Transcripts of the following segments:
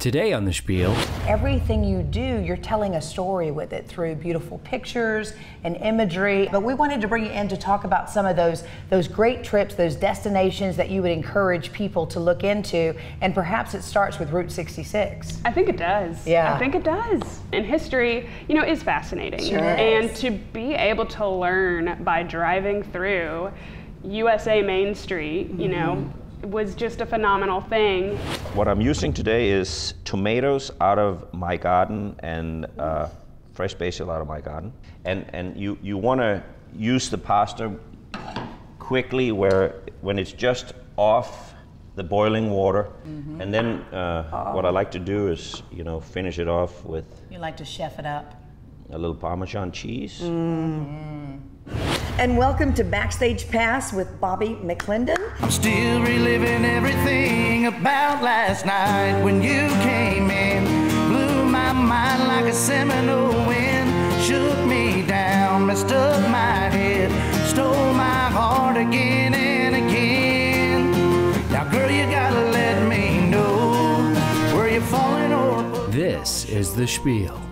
Today on The Spiel, Everything you do, you're telling a story with it through beautiful pictures and imagery. But we wanted to bring you in to talk about some of those those great trips, those destinations that you would encourage people to look into. And perhaps it starts with Route 66. I think it does. Yeah. I think it does. And history, you know, is fascinating. Sure and is. to be able to learn by driving through USA Main Street, you know, Mm-hmm. Was just a phenomenal thing. What I'm using today is tomatoes out of my garden and uh, fresh basil out of my garden. And, and you, you want to use the pasta quickly where when it's just off the boiling water. And then uh, what I like to do is, you know, finish it off with You like to chef it up. a little Parmesan cheese. And welcome to Backstage Pass with Bobby McClendon. I'm still reliving everything about last night when you came in. Blew my mind like a Seminole wind. Shook me down, messed up my head. Stole my heart again and again. Now, girl, you gotta let me know where you're falling or. this is The Spiel.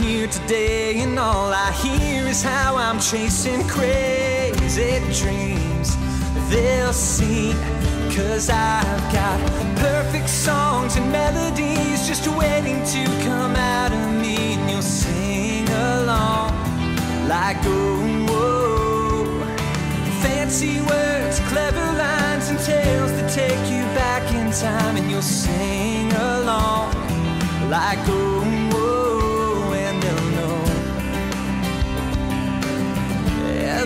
Here today, and all I hear is how I'm chasing crazy dreams. They'll see, cause I've got perfect songs and melodies just waiting to come out of me, and you'll sing along like, oh, whoa. Fancy words, clever lines, and tales that take you back in time, and you'll sing along like oh,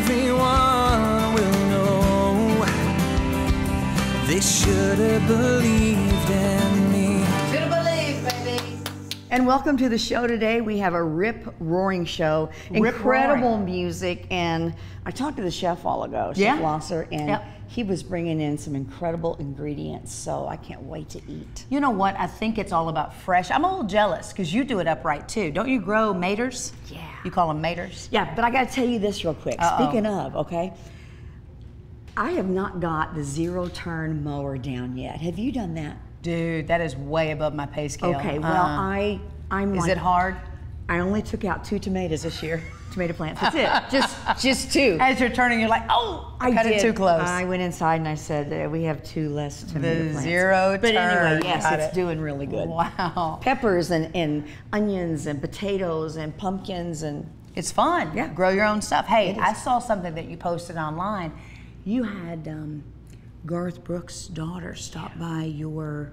Everyone will know. They should have believed in me. And welcome to the show today. We have a rip roaring show, incredible music. And I talked to the chef all ago, Chef Yeah. Lasse, and Yep. He was bringing in some incredible ingredients. So I can't wait to eat. You know what? I think it's all about fresh. I'm a little jealous because you do it upright too. Don't you grow maters? Yeah. You call them maters? Yeah, but I got to tell you this real quick. Uh-oh. Speaking of, okay, I have not got the zero turn mower down yet. Have you done that? Dude, that is way above my pay scale. Okay, well, Uh, I I'm Is like, it hard? I only took out two tomatoes this year, tomato plants. That's it, just just two. As you're turning, you're like, oh, I, cut it too close. I went inside and I said uh, we have two less tomato plants. zero But anyway, yes, Got it's it. doing really good. Wow. Peppers and, and onions and potatoes and pumpkins and It's fun. Yeah. Grow your own stuff. Hey, I saw something that you posted online. You had um, Garth Brooks' daughter stop by your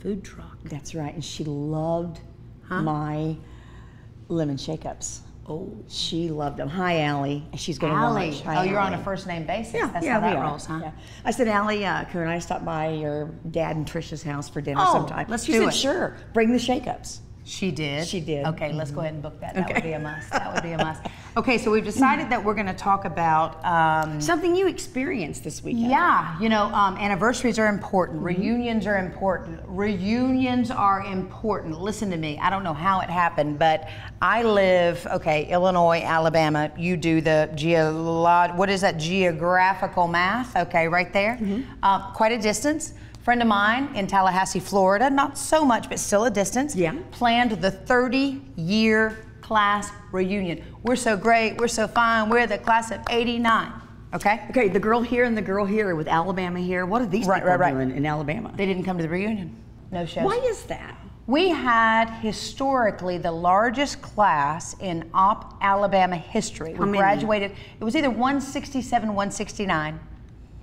food truck. that's right. And she loved my lemon shake-ups. Oh, She loved them. Hi, Allie. She's going to Allie. watch. Oh, you're on a first name basis. Yeah, That's yeah, how that we are. rolls, huh? Yeah. I said, Allie, uh, can I stop by your dad and Trisha's house for dinner Oh, sometime? let's she do said, it. sure. Bring the shake-ups. She did. She did. Mm-hmm. Okay, let's go ahead and book that. That would be a must. That would be a must. Okay, so we've decided that we're going to talk about. Um, Something you experienced this weekend. yeah, you know, um, anniversaries are important. Mm-hmm. Reunions are important. Reunions are important. Listen to me. I don't know how it happened, but I live, okay, Illinois, Alabama. You do the geolo- what is that, geographical math? Okay, right there. Mm-hmm. Uh, quite a distance. Friend of mine in Tallahassee, Florida, not so much, but still a distance. Yeah. Planned the 30 year class reunion. We're so great. We're so fine. We're the class of 89. Okay? Okay, the girl here and the girl here with Alabama here. What are these Right, people right, right. doing in Alabama? They didn't come to the reunion. No shows. Why is that? We had historically the largest class in Opp Alabama history. We graduated, it was either 167, 169.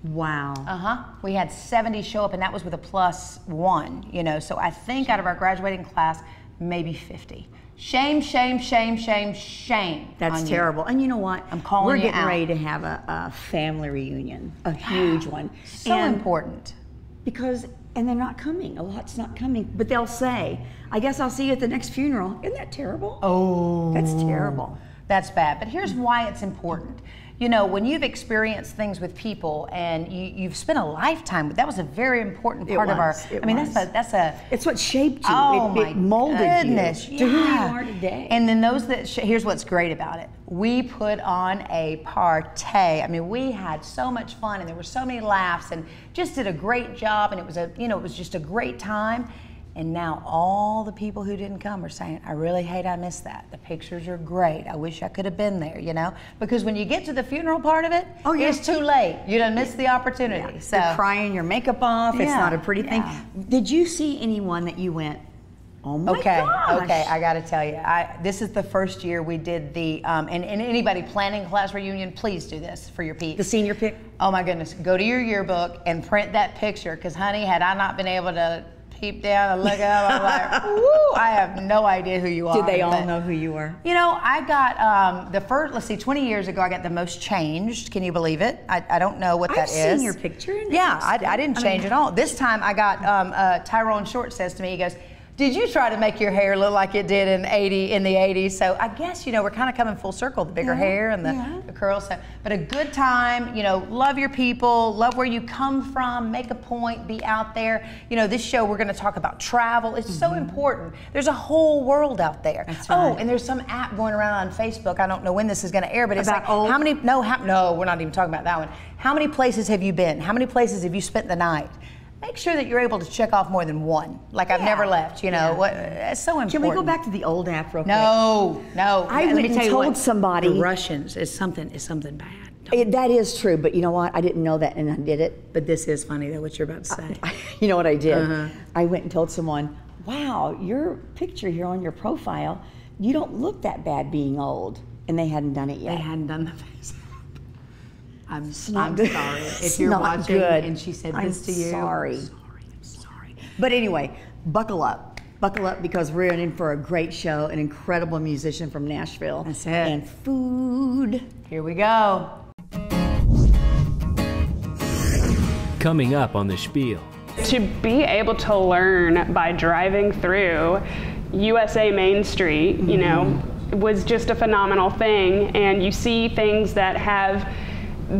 Wow. Uh huh. We had 70 show up, and that was with a plus one, you know. So I think out of our graduating class, maybe 50. Shame, shame, shame, shame, shame. That's on you. terrible. And you know what? I'm calling We're getting out. ready to have a, a family reunion, a huge one. So And important. Because, and they're not coming. A lot's not coming. But they'll say, I guess I'll see you at the next funeral. Isn't that terrible? Oh. That's terrible. That's bad. But here's why it's important. You know, when you've experienced things with people and you, you've spent a lifetime, that was a very important part of our. I mean, was. that's a that's a. It's what shaped you. Oh it, my it molded goodness, you to who you yeah. are today. And then those that sh- here's what's great about it. We put on a party. I mean, we had so much fun, and there were so many laughs, and just did a great job. And it was a you know it was just a great time. And now all the people who didn't come are saying, I really hate I missed that. The pictures are great. I wish I could have been there, you know? Because when you get to the funeral part of it, Oh, yeah. it's too late. You done missed the opportunity. So You're crying your makeup off. It's not a pretty thing. yeah. Did you see anyone that you went, oh my Okay, gosh? okay, I got to tell you, I, this is the first year we did the, um, and, and anybody planning class reunion, please do this for your peeps. the senior pic. Oh my goodness, go to your yearbook and print that picture, because honey, had I not been able to peep down and look up, I'm like, woo, I have no idea who you are. Did they all but- know who you were? You know, I got um, the first, let's see, 20 years ago, I got the most changed. Can you believe it? I, I don't know what I've that is. seen your picture Yeah, I. I didn't I change mean- at all. This time I got, um, uh, Tyrone Short says to me, he goes, did you try to make your hair look like it did in 80 in the 80s? So I guess you know we're kind of coming full circle, the bigger hair and the, yeah. the curls. So, but a good time, you know, love your people, love where you come from, make a point, be out there. You know, this show we're going to talk about travel. It's so important. There's a whole world out there. Mm-hmm. That's Oh, and there's some app going around on Facebook. I don't know when this is going to air, but it's About like old- how many? No, how, no, we're not even talking about that one. How many places have you been? How many places have you spent the night? Make sure that you're able to check off more than one. Like I've never left. You know, Yeah. what? It's so important. Can we go back to the old app real quick? No, no. I Let went and told somebody- The Russians is something is something bad. It, that is true, but you know what? I didn't know that and I did it. But this is funny though. What you're about to say. You know what I did? Uh-huh. I went and told someone, wow, your picture here on your profile, you don't look that bad being old. And they hadn't done it yet. They hadn't done the face. I'm, I'm good. sorry if It's you're not watching good. and she said I'm this to you. sorry. I'm sorry. I'm sorry. But anyway, buckle up. Buckle up because we're in for a great show, an incredible musician from Nashville. That's it. And food. Here we go. Coming up on the Spiel. to be able to learn by driving through USA Main Street, you know, mm-hmm. was just a phenomenal thing. And you see things that have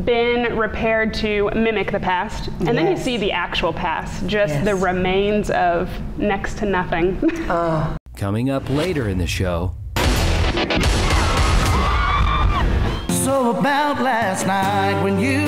been repaired to mimic the past, and then you see the actual past, just the remains of next to nothing. Coming up later in the show. So about last night when you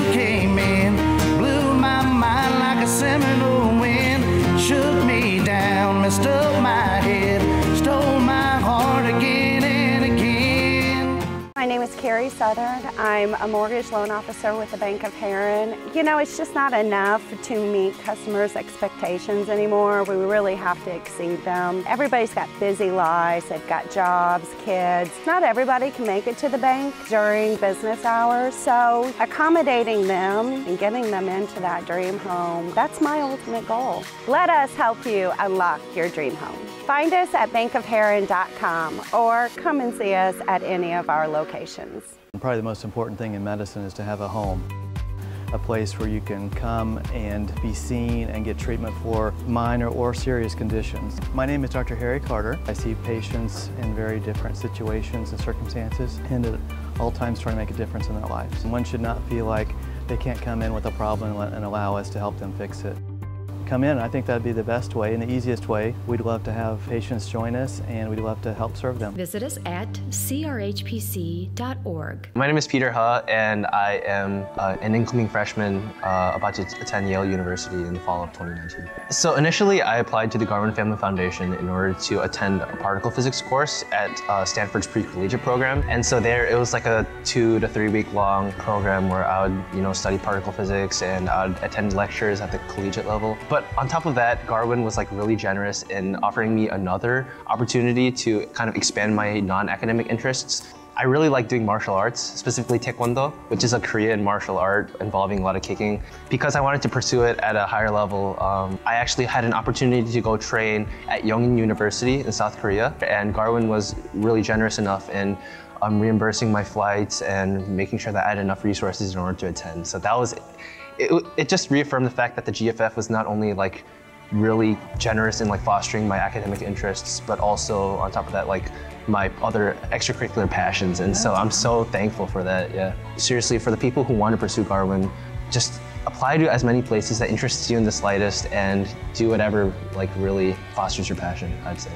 Carrie Southern. I'm a mortgage loan officer with the Bank of Herrin. You know, it's just not enough to meet customers' expectations anymore. We really have to exceed them. Everybody's got busy lives, they've got jobs, kids. Not everybody can make it to the bank during business hours, so accommodating them and getting them into that dream home, that's my ultimate goal. Let us help you unlock your dream home. Find us at bankofherrin.com or come and see us at any of our locations. Probably the most important thing in medicine is to have a home, a place where you can come and be seen and get treatment for minor or serious conditions. My name is Dr. Harry Carter. I see patients in very different situations and circumstances and at all times trying to make a difference in their lives. One should not feel like they can't come in with a problem and and allow us to help them fix it. Come in, I think that'd be the best way and the easiest way. We'd love to have patients join us and we'd love to help serve them. Visit us at crhpc.org. My name is Peter Huh, and I am uh, an incoming freshman uh, about to attend Yale University in the fall of 2019. So initially, I applied to the Garwin Family Foundation in order to attend a particle physics course at uh, Stanford's pre-collegiate program. And so there, it was like a two to three week long program where I would, you know, study particle physics and I would attend lectures at the collegiate level. But on top of that, Garwin was like really generous in offering me another opportunity to kind of expand my non-academic interests. I really like doing martial arts, specifically Taekwondo, which is a Korean martial art involving a lot of kicking. Because I wanted to pursue it at a higher level, um, I actually had an opportunity to go train at Yongin University in South Korea, and Garwin was really generous enough in um, reimbursing my flights and making sure that I had enough resources in order to attend. So that was, it, it just reaffirmed the fact that the GFF was not only like really generous in like fostering my academic interests, but also on top of that, like my other extracurricular passions. And so I'm so thankful for that. Yeah. Seriously, for the people who want to pursue Garwin, just apply to as many places that interests you in the slightest and do whatever like really fosters your passion, I'd say.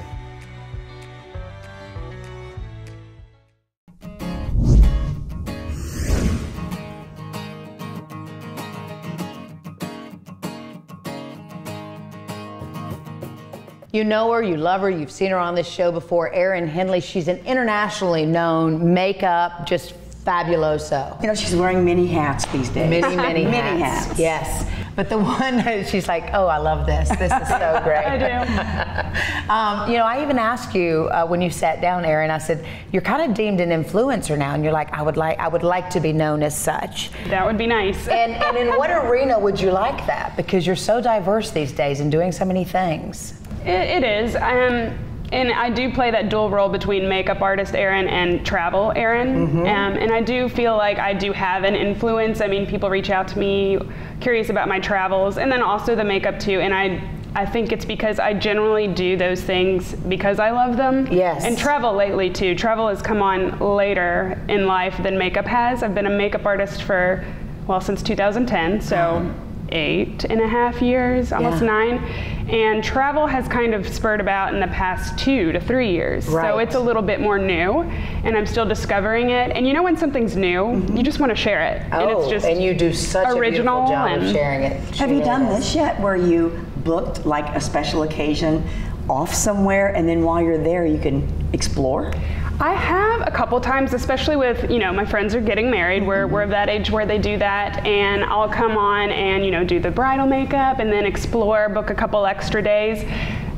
You know her, you love her, you've seen her on this show before. Erin Hendley, she's an internationally known makeup, just fabuloso. You know, she's wearing many hats these days. Many, many, many hats. hats. Yes. But the one that she's like, oh, I love this. This is so great. I do. um, you know, I even asked you uh, when you sat down, Erin. I said, you're kind of deemed an influencer now, and you're like, I would like, I would like to be known as such. That would be nice. And, and in what arena would you like that? Because you're so diverse these days and doing so many things. It, it is. Um, and I do play that dual role between makeup artist Erin and travel Erin. Mm-hmm. Um, and I do feel like I do have an influence. I mean, people reach out to me curious about my travels and then also the makeup too. And I, I think it's because I generally do those things because I love them. Yes. And travel lately too. Travel has come on later in life than makeup has. I've been a makeup artist for, well, since 2010. So. Eight and a half years, almost Yeah. nine. And travel has kind of spurred about in the past two to three years. Right. So it's a little bit more new, and I'm still discovering it. And you know when something's new, mm-hmm. you just want to share it. and oh, it's just and you do such original a beautiful job and of sharing it. Have She you done is. this yet where you booked like a special occasion off somewhere and then while you're there you can explore? I have a couple times, especially with, you know, my friends are getting married. We're, we're of that age where they do that. And I'll come on and, you know, do the bridal makeup and then explore, book a couple extra days.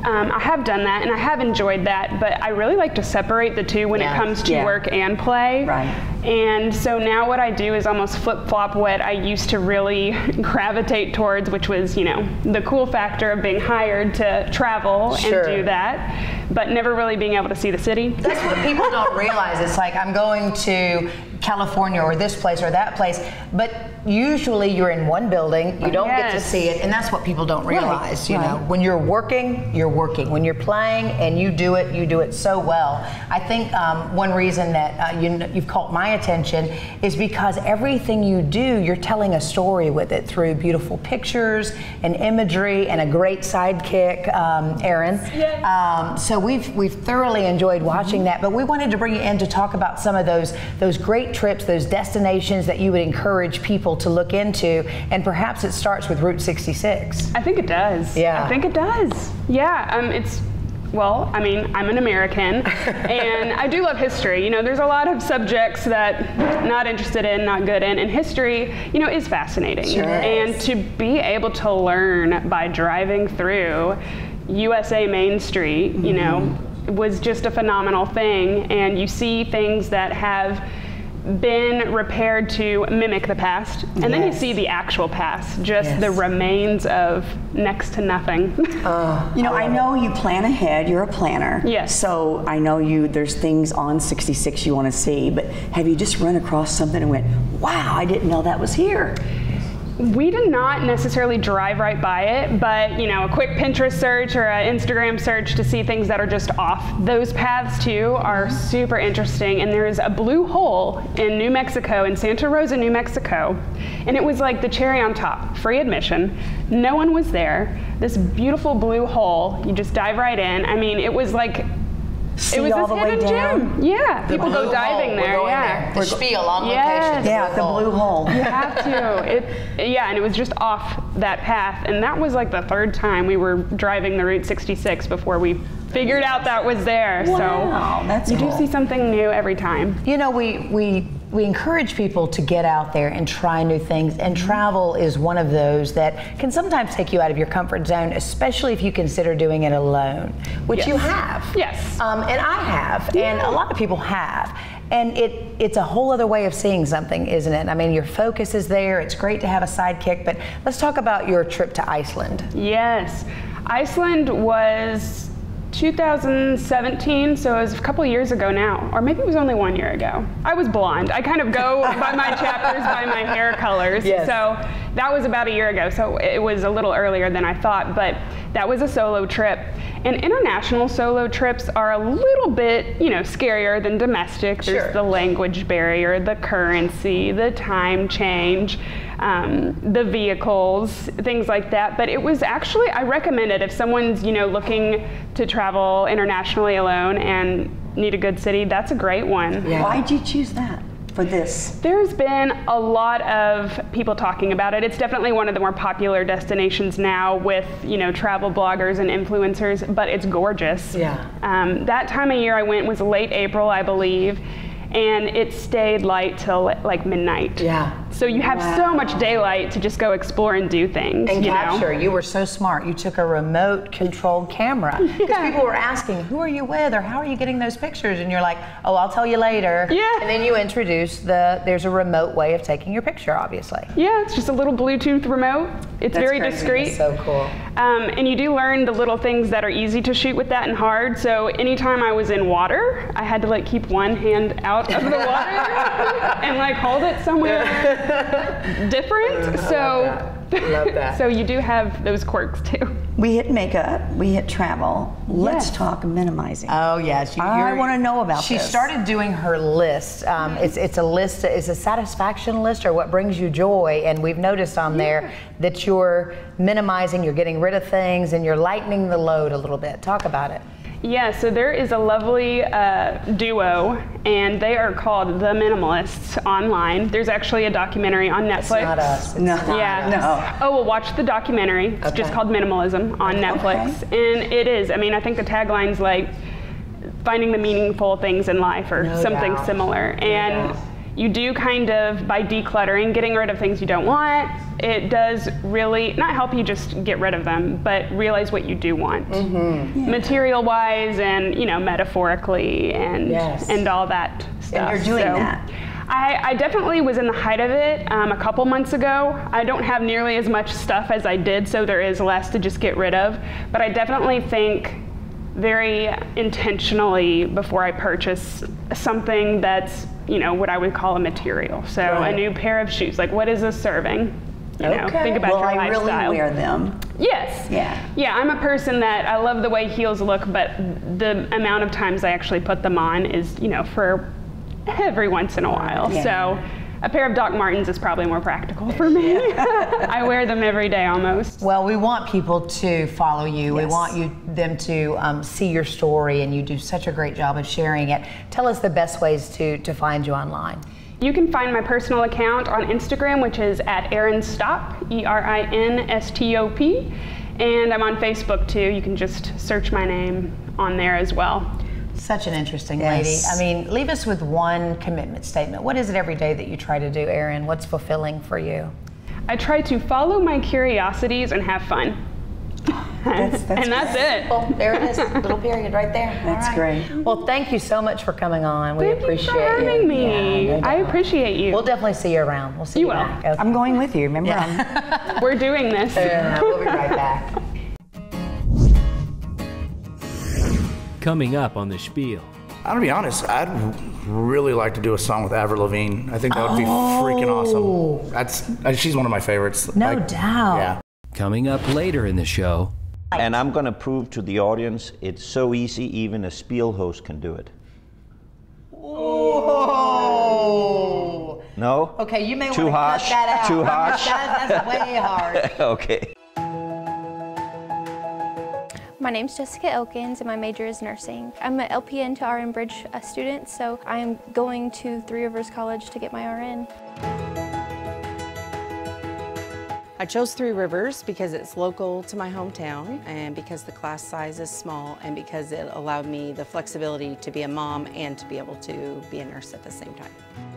Um, I have done that and I have enjoyed that, but I really like to separate the two when Yeah. it comes to Yeah. work and play. Right. And so now what I do is almost flip flop what I used to really gravitate towards, which was, you know, the cool factor of being hired to travel Sure. and do that, but never really being able to see the city. That's what people don't realize. It's like I'm going to California or this place or that place, but usually you're in one building, you don't get to see it, and that's what people don't realize. you know, when you're working, you're working. When you're playing and you do it, you do it so well. I think um, one reason that uh, you, you've caught my attention is because everything you do, you're telling a story with it through beautiful pictures and imagery and a great sidekick, um, Erin. Yes. Um, so we've we've thoroughly enjoyed watching that, but we wanted to bring you in to talk about some of those those great trips, those destinations that you would encourage people to look into, and perhaps it starts with Route 66. I think it does. Yeah. I think it does. Yeah. Um, it's well, I mean, I'm an American, and I do love history. You know, there's a lot of subjects that not interested in, not good in, and history, you know, is fascinating. Sure and is. to be able to learn by driving through USA Main Street, you know, mm-hmm. was just a phenomenal thing. And you see things that have been repaired to mimic the past, and then you see the actual past, just Yes. the remains of next to nothing. You know, I know you plan ahead. You're a planner. Yes. So I know you. There's things on 66 you want to see, but have you just run across something and went, "Wow, I didn't know that was here"? We did not necessarily drive right by it, but you know, a quick Pinterest search or an Instagram search to see things that are just off those paths too are super interesting. And there's a blue hole in New Mexico, in Santa Rosa, New Mexico, and it was like the cherry on top, free admission. No one was there. This beautiful blue hole, you just dive right in. I mean, it was like it was all this the way hidden down. gem. Yeah, people go diving hole, we're there. going yeah, there. The spiel on Yes. location. Yeah, the blue hole. You have to. It, yeah, and it was just off that path, and that was like the third time we were driving the Route 66 before we figured out that was there. Wow, so that's you do see something new every time. You know, we we we encourage people to get out there and try new things, and travel is one of those that can sometimes take you out of your comfort zone, especially if you consider doing it alone, which Yes. you have. Yes. Um, and I have, and a lot of people have. And it, it's a whole other way of seeing something, isn't it? I mean, your focus is there. It's great to have a sidekick, but let's talk about your trip to Iceland. Yes, Iceland was 2017, so it was a couple years ago now, or maybe it was only one year ago. I was blonde. I kind of go by my chapters by my hair colors. Yes. So that was about a year ago, so it was a little earlier than I thought, but that was a solo trip. And international solo trips are a little bit, you know, scarier than domestic. There's Sure. the language barrier, the currency, the time change, um, the vehicles, things like that. But it was actually, I recommend it if someone's, you know, looking to travel internationally alone and need a good city. That's a great one. Why'd you choose that? For this? There's been a lot of people talking about it. It's definitely one of the more popular destinations now with, you know, travel bloggers and influencers, but it's gorgeous. Yeah. Um, that time of year I went was late April, I believe, and it stayed light till like midnight. Yeah. So you have so much daylight to just go explore and do things. And you capture. Know? You were so smart. You took a remote controlled camera. Because Yeah. people were asking, who are you with or how are you getting those pictures? And you're like, oh, I'll tell you later. Yeah. And then you introduce the, there's a remote way of taking your picture, obviously. Yeah, it's just a little Bluetooth remote. It's That's very crazy. discreet. That's so cool. Um, and you do learn the little things that are easy to shoot with that and hard. So anytime I was in water, I had to like keep one hand out of the water and like hold it somewhere different. So Love that. so you do have those quirks too. We hit makeup, we hit travel. Let's Yes. talk minimizing. Oh yes, you, I wanna know about She this. started doing her list. Um, it's it's a list. It's a satisfaction list or what brings you joy. And we've noticed on there that you're minimizing, you're getting rid of things, and you're lightening the load a little bit. Talk about it. Yeah, so there is a lovely uh, duo, and they are called The Minimalists online. There's actually a documentary on Netflix. It's not us. It's No. not Yeah. us. Oh, well, watch the documentary. It's just called Minimalism on Netflix. And it is. I mean, I think the tagline's like finding the meaningful things in life or No something doubt. similar. No and doubt. You do kind of, by decluttering, getting rid of things you don't want, it does really not help you just get rid of them, but realize what you do want. Mm-hmm. Material wise and, you know, metaphorically and, Yes. and all that stuff. And you're doing that. I, I definitely was in the height of it um, a couple months ago. I don't have nearly as much stuff as I did, so there is less to just get rid of. But I definitely think very intentionally before I purchase something that's, you know, what I would call a material. So Right. a new pair of shoes, like what is this serving? You know, Okay. think about Will your I really wear them? Yes. Yeah. Yeah, I'm a person that I love the way heels look, but the amount of times I actually put them on is, you know, for every once in a while. Yeah. So a pair of Doc Martens is probably more practical for me. I wear them every day almost. Well, we want people to follow you. We want you them to um, see your story, and you do such a great job of sharing it. Tell us the best ways to to find you online. You can find my personal account on Instagram, which is at Erin Stop, E R I N S T O P. And I'm on Facebook too. You can just search my name on there as well. Such an interesting Yes. lady. I mean, leave us with one commitment statement. What is it every day that you try to do, Erin? What's fulfilling for you? I try to follow my curiosities and have fun. That's, that's and that's it. Well, there it is. Little period right there. That's All right. great. Well, thank you so much for coming on. We Thank appreciate you for having you. me. Yeah, no I appreciate you. We'll definitely see you around. We'll see You you, will. back. Okay. I'm going with you. Remember, We're doing this. Yeah, we'll be right back. Coming up on the spiel. I'm gonna be honest. I'd really like to do a song with Avril Lavigne. I think that would be freaking awesome. That's uh, she's one of my favorites. No Like, doubt. Yeah. Coming up later in the show. And I'm going to prove to the audience it's so easy, even a spiel host can do it. Oh. No? Okay, you may Too want to harsh? cut that out. Too harsh? That- that's way hard. okay. My name is Jessica Elkins and my major is nursing. I'm an LPN to RN Bridge uh, student, so I'm going to Three Rivers College to get my RN. I chose Three Rivers because it's local to my hometown and because the class size is small and because it allowed me the flexibility to be a mom and to be able to be a nurse at the same time.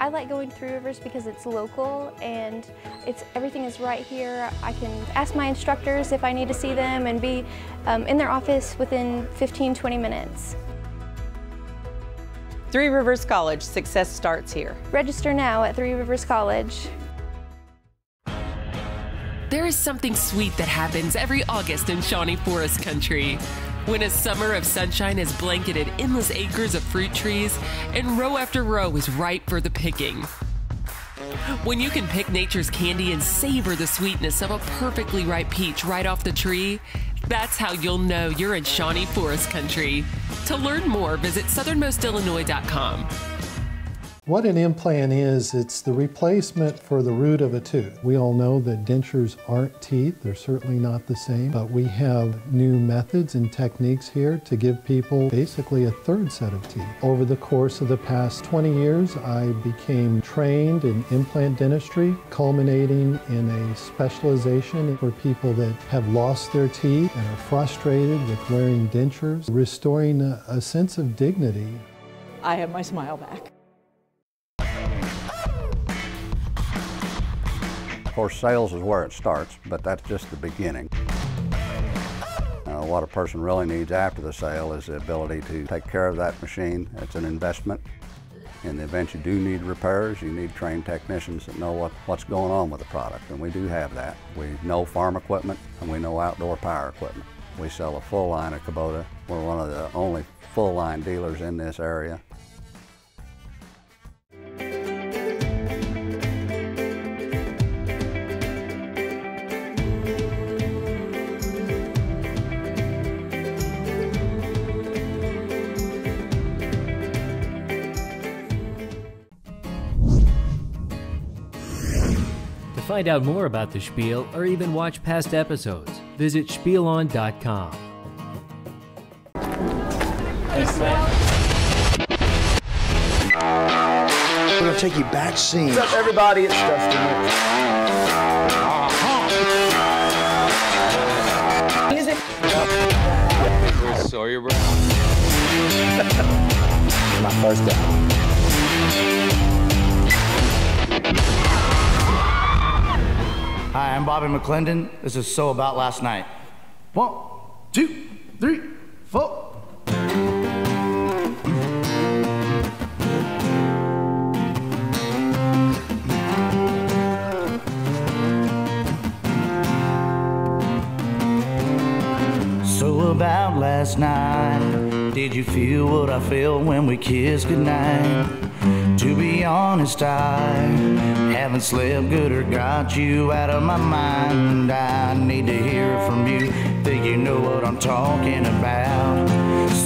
I like going to Three Rivers because it's local and it's everything is right here. I can ask my instructors if I need to see them and be um, in their office within 15, 20 minutes. Three Rivers College, success starts here. Register now at Three Rivers College. There is something sweet that happens every August in Shawnee Forest Country. When a summer of sunshine has blanketed endless acres of fruit trees and row after row is ripe for the picking. When you can pick nature's candy and savor the sweetness of a perfectly ripe peach right off the tree, that's how you'll know you're in Shawnee Forest Country. To learn more, visit southernmostillinois.com. What an implant is, it's the replacement for the root of a tooth. We all know that dentures aren't teeth, they're certainly not the same, but we have new methods and techniques here to give people basically a third set of teeth. Over the course of the past 20 years, I became trained in implant dentistry, culminating in a specialization for people that have lost their teeth and are frustrated with wearing dentures, restoring a, a sense of dignity. I have my smile back. Of course, sales is where it starts, but that's just the beginning. Uh, what a person really needs after the sale is the ability to take care of that machine. It's an investment. In the event you do need repairs, you need trained technicians that know what, what's going on with the product, and we do have that. We know farm equipment, and we know outdoor power equipment. We sell a full line of Kubota. We're one of the only full line dealers in this area. Find out more about the Spiel or even watch past episodes, visit Spielon.com. We're gonna take you back scenes. What's up, everybody? It's Dustin. Music. Sawyer Brown. My first day. Hi, I'm Bobby McClendon. This is So About Last Night. One, two, three, four. So about last night, did you feel what I felt when we kissed goodnight? To be honest, I haven't slept good or got you out of my mind. I need to hear from you, think you know what I'm talking about.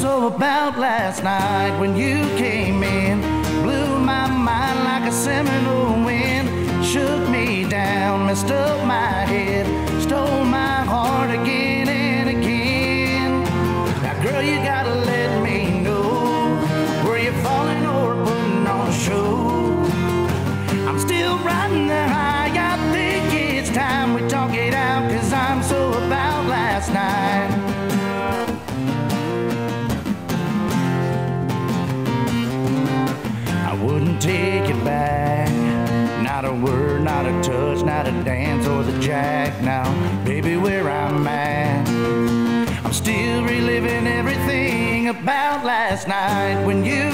So about last night when you came in, blew my mind like a Seminole wind, shook me down, messed up my head, stole my Now, baby, where I'm at, I'm still reliving everything about last night when you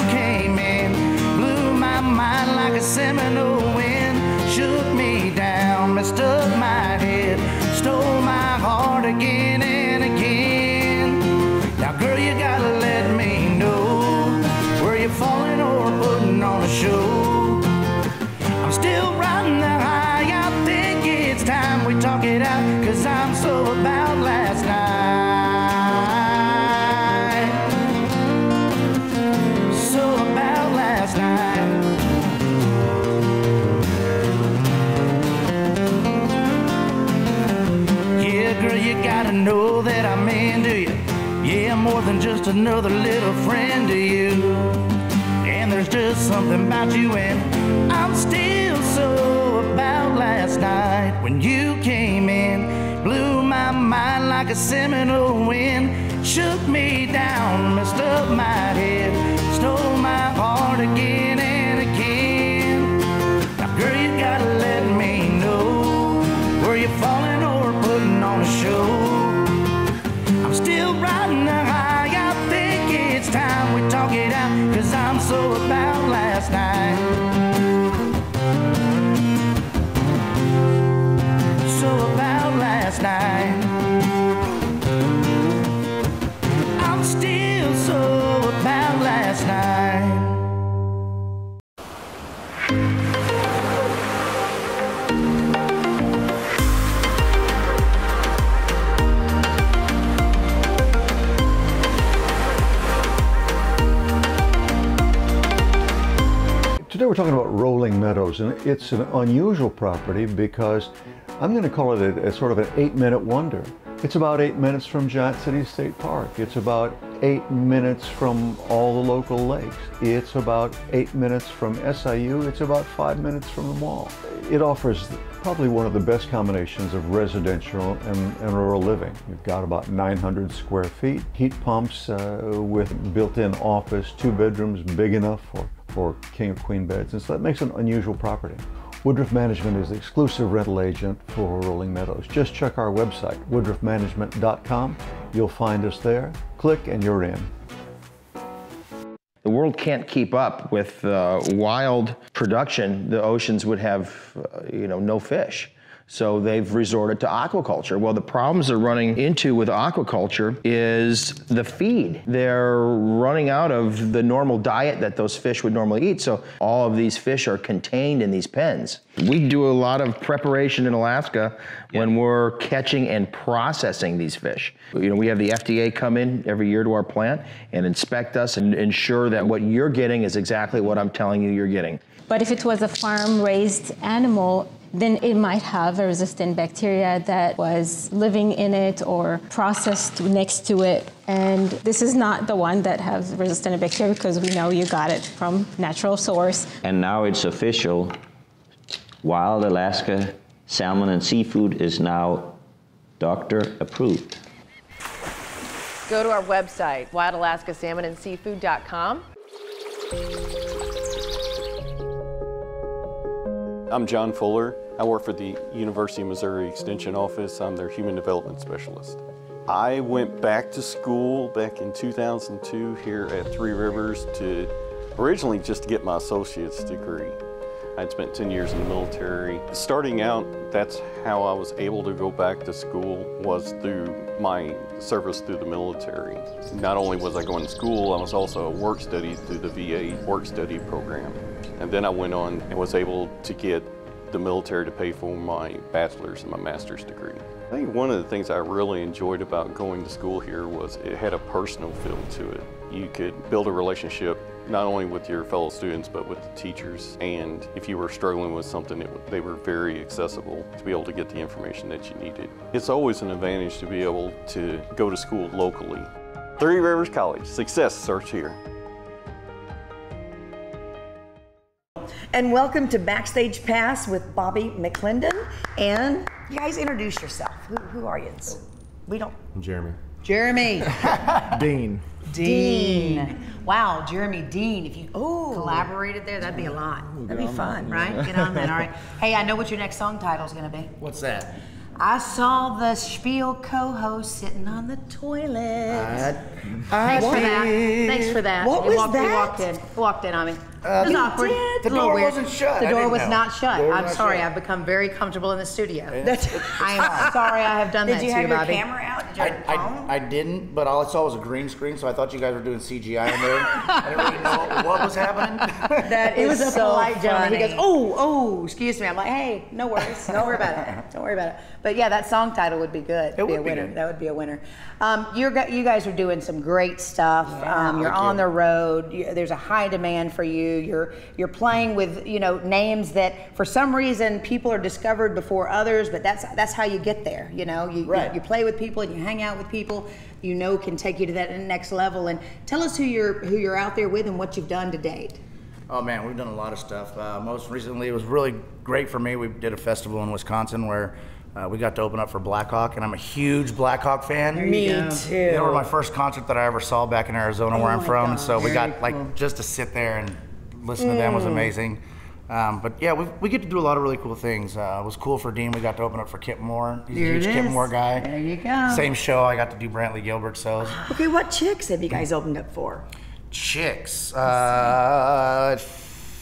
another little friend to you. And there's just something about you, and I'm still so about last night when you came in. Blew my mind like a Seminole wind, shook me down, messed up my head, so about last night. And it's an unusual property because I'm going to call it a, a sort of an eight-minute wonder. It's about eight minutes from Giant City State Park. It's about eight minutes from all the local lakes. It's about eight minutes from SIU. It's about five minutes from the mall. It offers probably one of the best combinations of residential and, and rural living. You've got about 900 square feet, heat pumps uh, with built-in office, two bedrooms big enough for, for king or queen beds, and so that makes an unusual property. Woodruff Management is the exclusive rental agent for Rolling Meadows. Just check our website, woodruffmanagement.com. You'll find us there. Click and you're in. The world can't keep up with uh, wild production. The oceans would have, uh, you know, no fish. So they've resorted to aquaculture. Well, the problems they're running into with aquaculture is the feed. They're running out of the normal diet that those fish would normally eat. So all of these fish are contained in these pens. We do a lot of preparation in Alaska when we're catching and processing these fish. You know, we have the FDA come in every year to our plant and inspect us and ensure that what you're getting is exactly what I'm telling you you're getting. But if it was a farm raised animal, then it might have a resistant bacteria that was living in it or processed next to it. And this is not the one that has resistant bacteria because we know you got it from natural source. And now it's official. Wild Alaska salmon and seafood is now doctor approved. Go to our website, wildalaskasalmonandseafood.com. I'm John Fuller. I work for the University of Missouri Extension Office. I'm their Human Development Specialist. I went back to school back in 2002 here at Three Rivers to originally just to get my associate's degree. I'd spent 10 years in the military. Starting out, that's how I was able to go back to school was through my service through the military. Not only was I going to school, I was also a work study through the VA work study program. And then I went on and was able to get the military to pay for my bachelor's and my master's degree. I think one of the things I really enjoyed about going to school here was it had a personal feel to it. You could build a relationship not only with your fellow students but with the teachers and if you were struggling with something it, they were very accessible to be able to get the information that you needed. It's always an advantage to be able to go to school locally. Three Rivers College, success starts here. And welcome to Backstage Pass with Bobby McClendon. And you guys introduce yourself. Who, who are you? We don't. I'm Jeremy. Jeremy. Dean. Dean. Wow, Jeremy Dean. If you collaborated there, that'd be a lot. That'd be fun, that. right? Get on that. All right. Hey, I know what your next song title is going to be. What's that? I saw the Spiel co-host sitting on the toilet. Thanks for that. Thanks for that. What You was walked, you that? walked in. Walked in on me. Uh, it was you awkward. did? It's The a little door weird. wasn't shut. The I door didn't was know. not shut. Door I'm not sorry. shut. I've become very comfortable in the studio. That's- I am sorry I have done Did that you to have you, your Bobby. camera out? Did you I, have your phone? I, I didn't, but all I saw was a green screen, so I thought you guys were doing CGI in there. I didn't really know what was happening. That It is was a so polite gentleman. He goes, oh, oh, excuse me. I'm like, hey, no worries. Don't worry about it. Don't worry about it. But yeah, that song title would be good. It would be a be winner. good. That would be a winner. Um, you're, you guys are doing some great stuff. um, you're on you. the road. You, there's a high demand for you. You're you're playing with you know names that for some reason people are discovered before others, but that's that's how you get there. You know, you, Right. you you play with people and you hang out with people. You know, can take you to that next level. And tell us who you're who you're out there with and what you've done to date. Oh man, we've done a lot of stuff. Uh, most recently, it was really great for me. We did a festival in Wisconsin where uh, we got to open up for Blackhawk, and I'm a huge Blackhawk fan. There you Me go. too. They were my first concert that I ever saw back in Arizona, where Oh I'm from. gosh. So we Very got like just to sit there and listen to them was Mm. amazing. Um, but yeah, we, we get to do a lot of really cool things. Uh, it was cool for Dean. We got to open up for Kip Moore. He's There a huge Kip. Moore guy. There you go. Same show. I got to do Brantley Gilbert. So Okay, what chicks have you guys opened up for? chicks. Uh,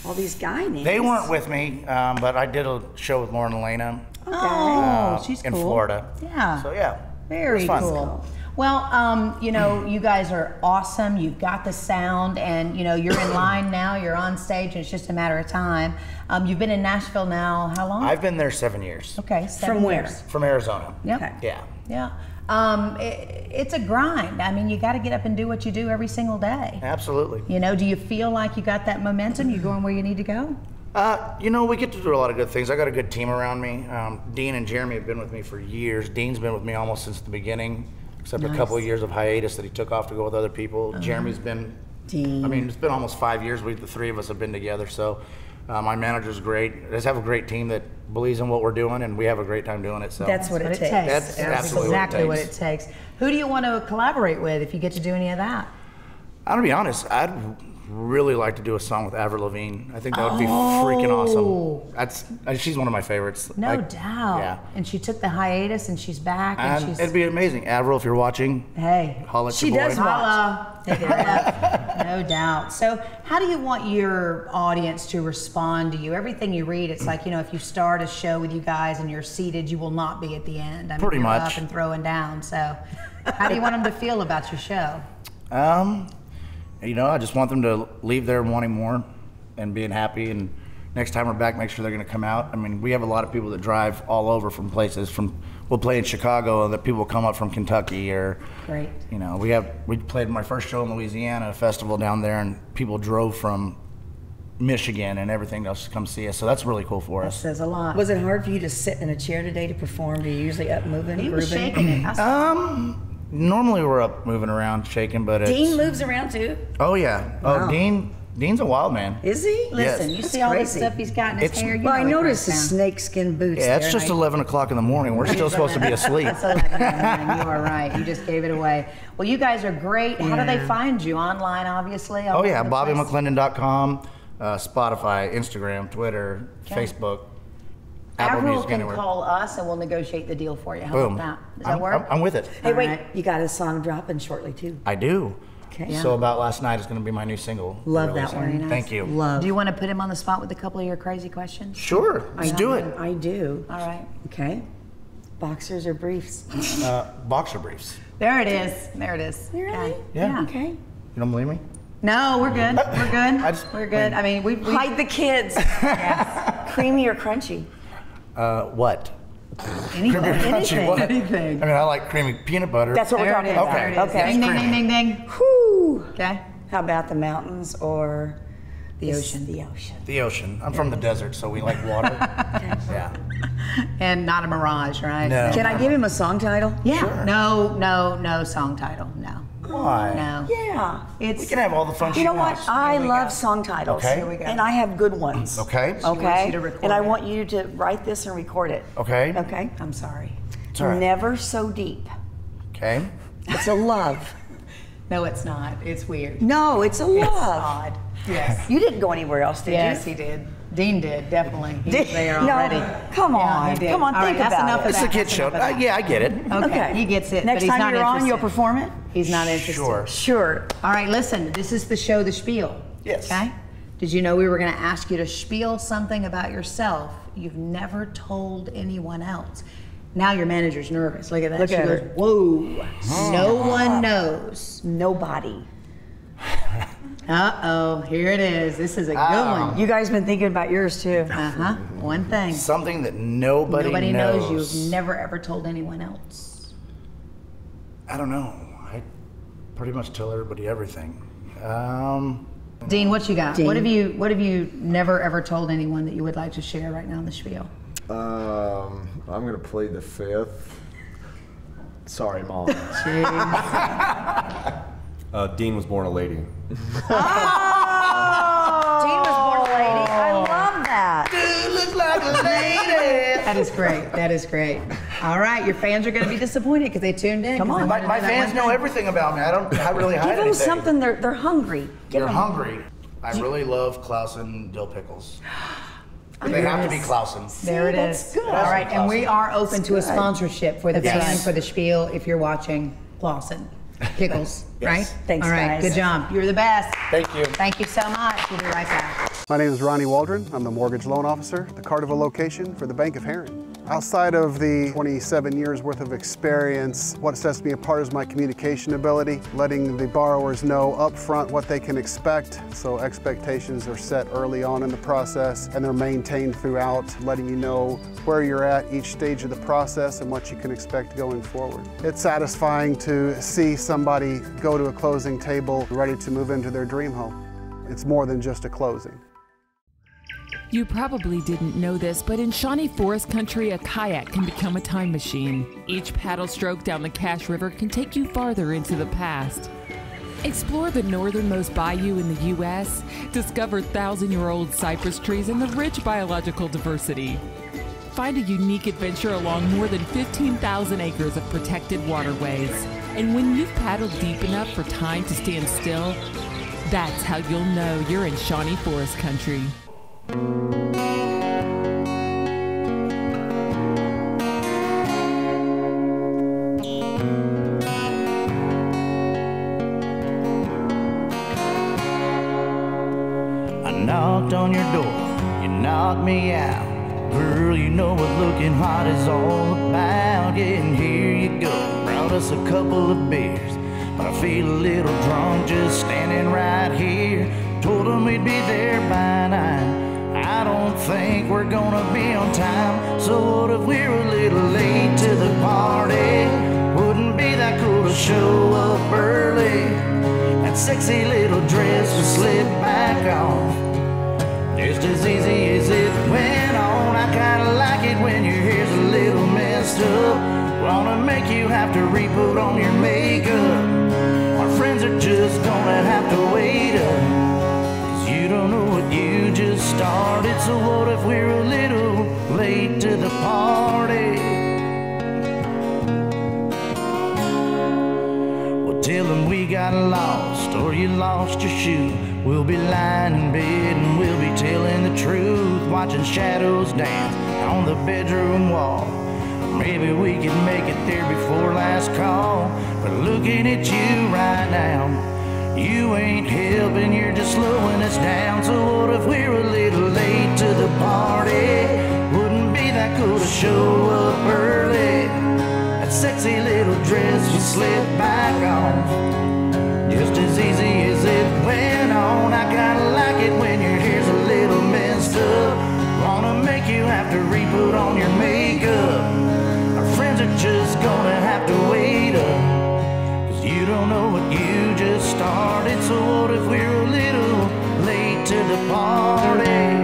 All these guy names. They weren't with me, um, but I did a show with Lauren Alaina. Oh, uh, she's in cool. Florida. Yeah. So yeah. Very it was fun. cool. Well, um, you know, you guys are awesome. You've got the sound, and you know, you're in line now. You're on stage, and it's just a matter of time. Um, you've been in Nashville now. How long? I've been there seven years. Okay, seven years. From Arizona. Yep. Yeah. Yeah. Um, it, it's a grind. I mean, you got to get up and do what you do every single day. Absolutely. You know, do you feel like you got that momentum? You're going where you need to go? Uh, you know, we get to do a lot of good things. I got a good team around me. Um, Dean and Jeremy have been with me for years. Dean's been with me almost since the beginning, except a couple of years of hiatus that he took off to go with other people. Uh-huh. Jeremy's been, Dean. I mean, it's been almost five years. We, the three of us, have been together. So, uh, my manager's great. I just have a great team that believes in what we're doing, and we have a great time doing it. So That's what it takes. That's, That's absolutely exactly what what it it takes. takes. Who do you want to collaborate with if you get to do any of that? I'm gonna be honest. I'd really like to do a song with Avril Lavigne. I think that would be Oh. freaking awesome. That's uh, she's one of my favorites. No I- doubt. Yeah. And she took the hiatus and she's back and, And she's it'd be amazing. Avril, if you're watching, Hey, holla at she your boy. does Holla. Hit it up. no doubt. So, how do you want your audience to respond to you? Everything you read, it's like you know, if you start a show with you guys and you're seated, you will not be at the end. I mean, Pretty you're much. up and throwing down. So, how do you want them to feel about your show? Um, you know, I just want them to leave there wanting more and being happy. And next time we're back, make sure they're going to come out. I mean, we have a lot of people that drive all over from places. From we'll play in Chicago, and that people come up from Kentucky or Great. you know, we have we played my first show in Louisiana, a festival down there, and people drove from Michigan and everything else to come see us. So that's really cool for us. Says a lot. Was it hard for you to sit in a chair today to perform? Do you usually up moving, He was grooving? shaking it. I Um, normally we're up moving around, shaking, but it's Dean moves around too. oh yeah, Wow. oh Dean, Dean's a wild man. Is he? Listen, you That's see all this crazy. stuff he's got in his It's- hair. You Well, I know he noticed the breaks down. snakeskin boots. Yeah, it's there, just and I- 11 o'clock in the morning. We're still supposed to be asleep. It's 11 in. You are right. You just gave it away. Well, you guys are great. How do they find you? Online, obviously. all Oh yeah, over the place? BobbyMcClendon.com, uh, Spotify, Instagram, Twitter, Okay. Facebook, Apple Avril Music, can anywhere. call us and we'll negotiate the deal for you. How Boom. about that? Does I'm, that work? I'm, I'm with it. Hey, All wait, right. you got a song dropping shortly too. I do. Okay. So about last night is going to be my new single. Love that releasing. one. Nice. Thank you. Love. Do you want to put him on the spot with a couple of your crazy questions? Sure, let's I do it. I do. All right. Okay. Boxers or briefs? Uh, boxer briefs. There it is. There it is. Really? Yeah. Okay. You don't believe me? No, we're good. We're good. I just- we're good. I mean, we we Hide the kids. Creamy or crunchy? Uh, what? anything. Creamy or crunchy? anything. What? Anything. I mean, I like creamy peanut butter. That's what we're talking it is. about. There it is. Okay. Ding, ding, ding, ding, ding. Whew. Okay. How about the mountains or The ocean. The ocean. The ocean. I'm from the desert, so we like water. Yeah. And not a mirage, right? No. Can I give him a song title? Yeah. No, no, no song title. No. Why? No. Yeah. It's We can have all the fun You she know what? wants. I love go. song titles. Okay. Here we go. And I have good ones. Okay. wants Okay. you to record and I want you to write this and record it. Okay. Okay. I'm sorry. It's all right. Never so deep. Okay. It's a love. No, it's not. It's weird. No, it's a love. It's love. odd. Yes. You didn't go anywhere else, did yes, you? he did. Dean did, definitely. He Did- was there no, already. come Yeah, on. he did. Come on, All right, think that's about enough it. of It's that. a kid show. Uh, yeah, I get it. Okay, he gets it, Next but he's time not you're on, you'll perform it? He's not interested. Sure. Sure. All right, listen. This is the show, the spiel. Yes. Okay. Did you know we were going to ask you to spiel something about yourself you've never told anyone else? Now your manager's nervous. Look at that. Look she at goes, her. "Whoa! No one knows." Nobody. Uh oh, here it is. This is a good Ah. one. You guys been thinking about yours too. Uh huh. One thing. Something that nobody, Nobody knows. knows. you've never ever told anyone else. I don't know. I pretty much tell everybody everything. Um, Dean, what you got? Dean. What have you What have you never ever told anyone that you would like to share right now in the spiel? Um, I'm gonna play the fifth. Sorry, mom. Uh, Dean was born a lady. Dean was born a lady. I love that. Dude, look like a lady. That is great. That is great. All right, your fans are going to be disappointed because they tuned in. Come 'cause they on. My, my fans know everything about me. I don't I really hide Give them anything. something. They're they're hungry. Give They're them. hungry. I really love Claussen dill pickles. They have to be Claussen. There it that's is. good. All right, and we are open to a sponsorship for the Yes. band for the spiel. If you're watching, Claussen pickles, right? Thanks, All right, guys. good job. You're the best. Thank you. Thank you so much. We'll be right back. My name is Ronnie Waldron. I'm the mortgage loan officer at the Carterville location for the Bank of Herrin. Outside of the 27 years worth of experience, what sets me apart is my communication ability, letting the borrowers know upfront what they can expect. So expectations are set early on in the process and they're maintained throughout, letting you know where you're at each stage of the process and what you can expect going forward. It's satisfying to see somebody go to a closing table ready to move into their dream home. It's more than just a closing. You probably didn't know this, but in Shawnee Forest Country, a kayak can become a time machine. Each paddle stroke down the Cache River can take you farther into the past. Explore the northernmost bayou in the U.S., discover thousand year old cypress trees and the rich biological diversity. Find a unique adventure along more than 15,000 acres of protected waterways. And when you've paddled deep enough for time to stand still, that's how you'll know you're in Shawnee Forest Country. I knocked on your door, you knocked me out. Girl, you know what looking hot is all about. Yeah, and here you go. Brought us a couple of beers, but I feel a little drunk just standing right here. Told them we'd be there by nine. I don't think we're gonna be on time. So what if we're a little late to the party? Wouldn't be that cool to show up early. That sexy little dress was slip back off. Just as easy as it went on. I kinda like it when your hair's a little messed up. Wanna make you have to re-put on your makeup. Our friends are just gonna have to wait up. Know what you just started. So what if we're a little late to the party? Well, tell them we got lost or you lost your shoe. We'll be lying in bed and we'll be telling the truth. Watching shadows dance on the bedroom wall. Maybe we could make it there before last call. But looking at you right now, you ain't helping, you're just slowing us down. So what if we're a little late to the party? Wouldn't be that cool to show up early. That sexy little dress we slip back off. Just as easy as it went on. I kinda like it when your hair's a little messed up. Wanna make you have to re-put on your makeup. Our friends are just gonna don't know what you just started. So what if we're a little late to the party?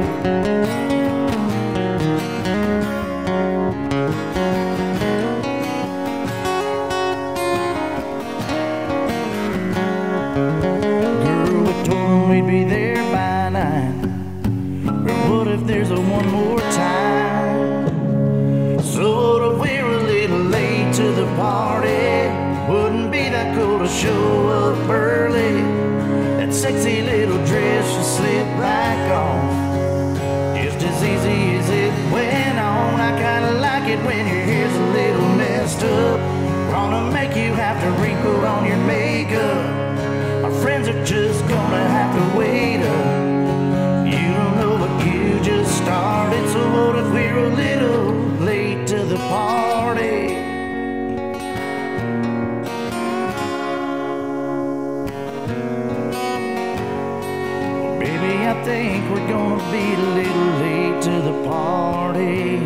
Be a little late to the party.